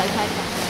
Like,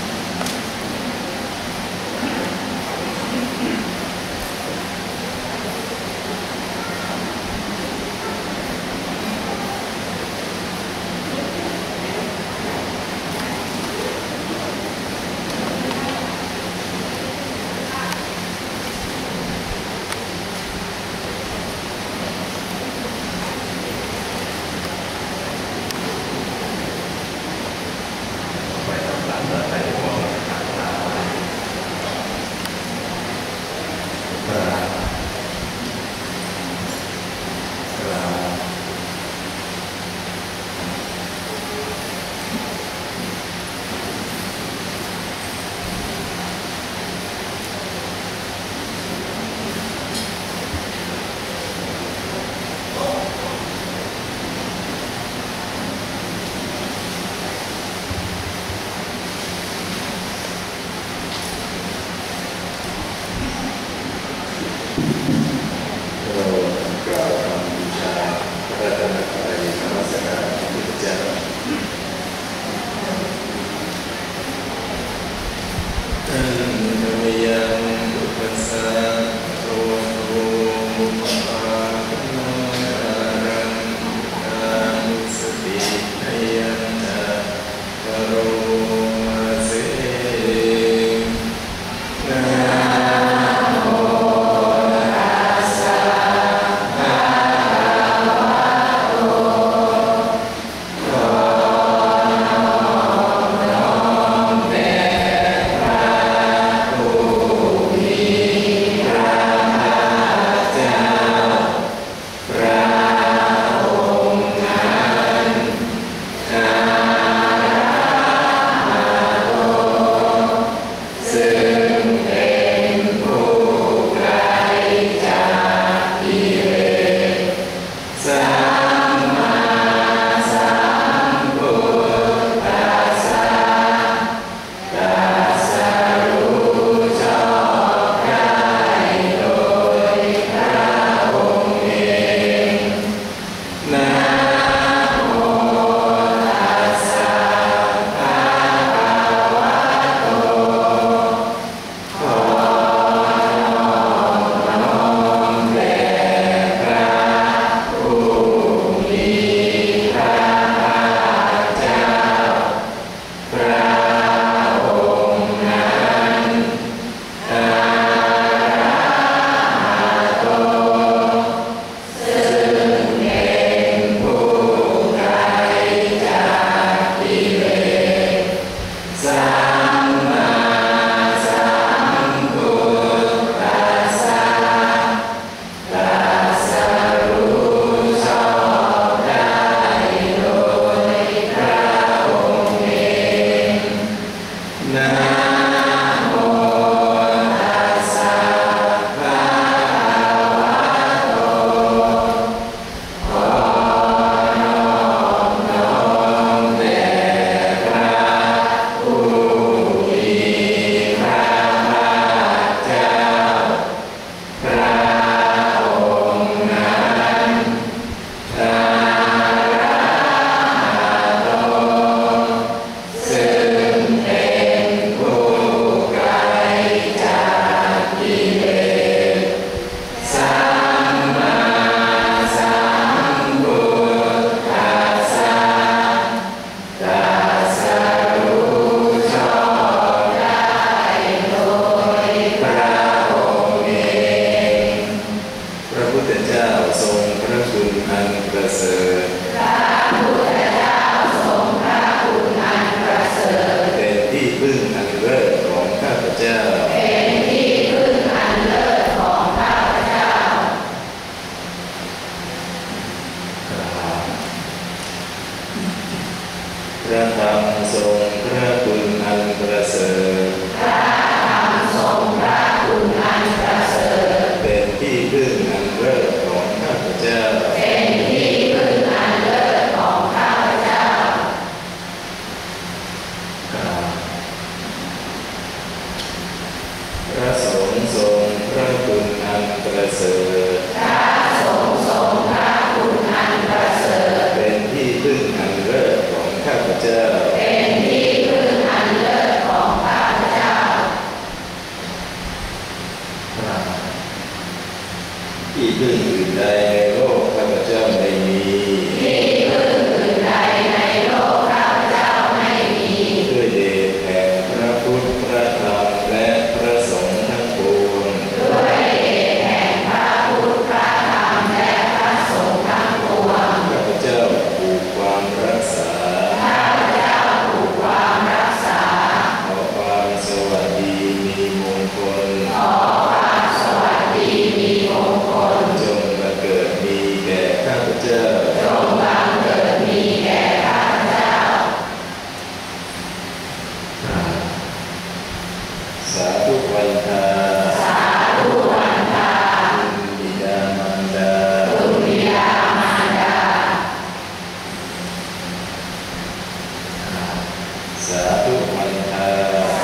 that's a satu wanha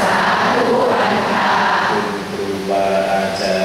satu wanha kuntu wa'ada.